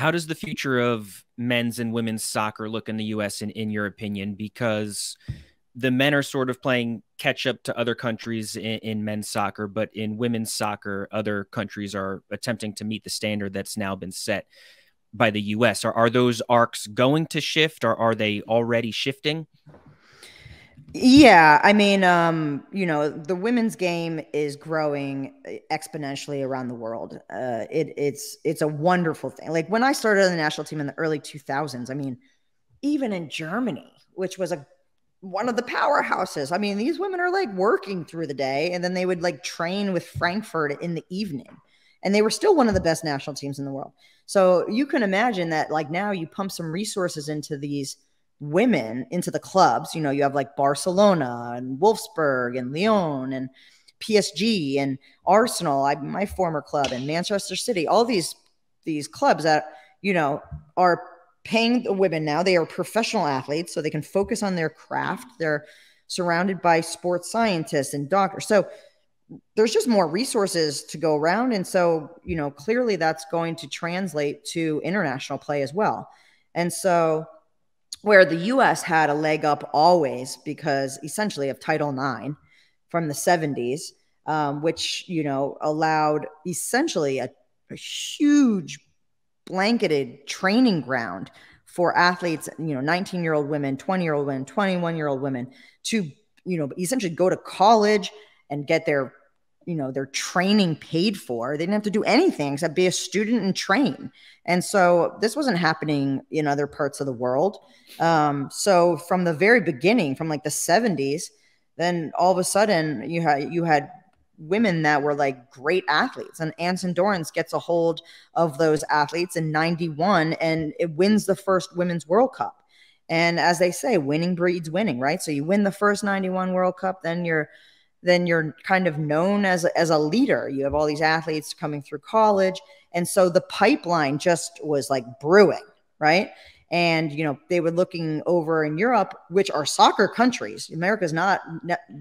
how does the future of men's and women's soccer look in the U.S. in, in your opinion? Because the men are sort of playing catch up to other countries in, in, men's soccer, but in women's soccer, other countries are attempting to meet the standard that's now been set by the U.S. Are, are those arcs going to shift, or are they already shifting? Yeah, I mean, um, you know, the women's game is growing exponentially around the world. Uh, it, it's it's a wonderful thing. Like when I started on the national team in the early 2000s, I mean, even in Germany, which was a one of the powerhouses. I mean, these women are like working through the day, and then they would like train with Frankfurt in the evening, and they were still one of the best national teams in the world. So you can imagine that, like now, you pump some resources into these women into the clubs. You know, you have like Barcelona and Wolfsburg and Lyon and PSG and Arsenal, I, my former club, and Manchester City. All these these clubs that you know are paying the women now. They are professional athletes, so they can focus on their craft. They're surrounded by sports scientists and doctors. So there's just more resources to go around. And so, you know, clearly that's going to translate to international play as well. And so where the US had a leg up always because essentially of Title IX from the 70s, um, which, you know, allowed essentially a, a huge blanketed training ground for athletes, you know, 19 year old women, 20 year old women, 21 year old women to, you know, essentially go to college and get their you know their training paid for. They didn't have to do anything except be a student and train. And so this wasn't happening in other parts of the world. Um, so from the very beginning from like the 70s then all of a sudden you had you had women that were like great athletes. And Anson Dorrance gets a hold of those athletes in 91 and it wins the first women's world cup. And as they say winning breeds winning right? So you win the first 91 world cup then you're then you're kind of known as as a leader. You have all these athletes coming through college, and so the pipeline just was like brewing, right? And you know they were looking over in Europe, which are soccer countries. America's not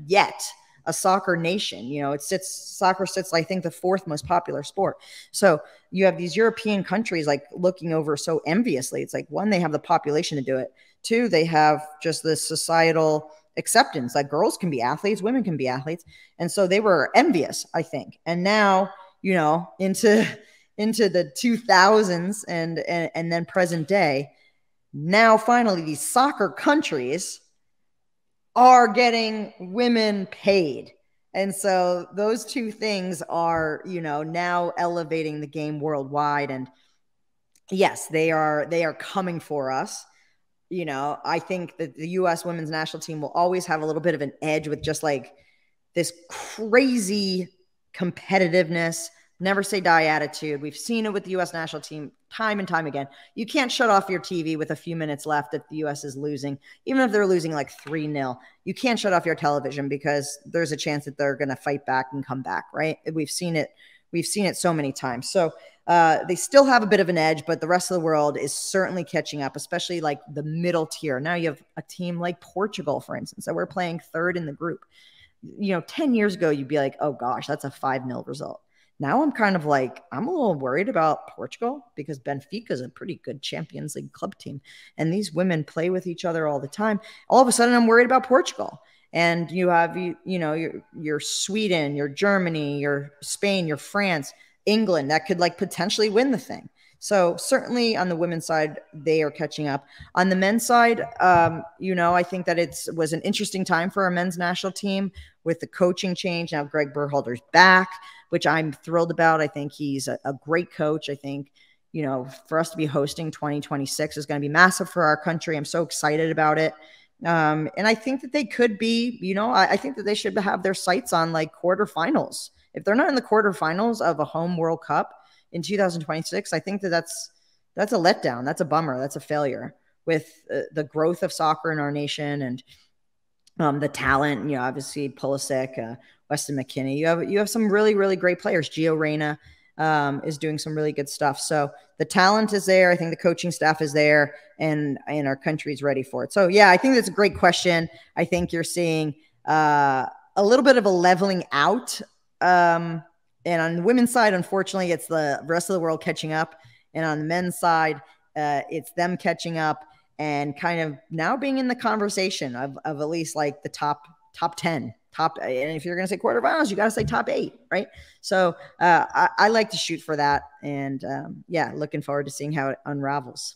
yet a soccer nation. You know, it sits soccer sits, I think, the fourth most popular sport. So you have these European countries like looking over so enviously. It's like one, they have the population to do it. Two, they have just this societal acceptance that girls can be athletes, women can be athletes. And so they were envious, I think. And now, you know, into into the 2000s and and, and then present day, now finally these soccer countries are getting women paid. And so those two things are, you know, now elevating the game worldwide and yes, they are they are coming for us you know, I think that the US women's national team will always have a little bit of an edge with just like this crazy competitiveness, never say die attitude. We've seen it with the US national team time and time again. You can't shut off your TV with a few minutes left that the US is losing, even if they're losing like 3 0. You can't shut off your television because there's a chance that they're going to fight back and come back, right? We've seen it. We've seen it so many times. So, uh, they still have a bit of an edge, but the rest of the world is certainly catching up, especially like the middle tier. Now you have a team like Portugal, for instance, that we're playing third in the group. You know, 10 years ago, you'd be like, oh gosh, that's a 5 0 result. Now I'm kind of like, I'm a little worried about Portugal because Benfica is a pretty good Champions League club team. And these women play with each other all the time. All of a sudden, I'm worried about Portugal and you have you you know your your Sweden, your Germany, your Spain, your France England that could like potentially win the thing. So certainly on the women's side, they are catching up. On the men's side, um, you know, I think that it was an interesting time for our men's national team with the coaching change. Now Greg Berhalter's back, which I'm thrilled about. I think he's a, a great coach. I think, you know, for us to be hosting 2026 is going to be massive for our country. I'm so excited about it. Um, and I think that they could be, you know, I, I think that they should have their sights on like quarterfinals if they're not in the quarterfinals of a home World Cup in 2026, I think that that's that's a letdown. That's a bummer. That's a failure with uh, the growth of soccer in our nation and um, the talent. You know, obviously Pulisic, uh, Weston McKennie. You have you have some really really great players. Gio Reyna um, is doing some really good stuff. So the talent is there. I think the coaching staff is there, and and our country is ready for it. So yeah, I think that's a great question. I think you're seeing uh, a little bit of a leveling out um, and on the women's side, unfortunately, it's the rest of the world catching up. And on the men's side, uh, it's them catching up and kind of now being in the conversation of, of at least like the top top 10 top and if you're going to say quarterfinals you got to say top eight right? So uh, I, I, like to shoot for that and um, yeah looking forward to seeing how it unravels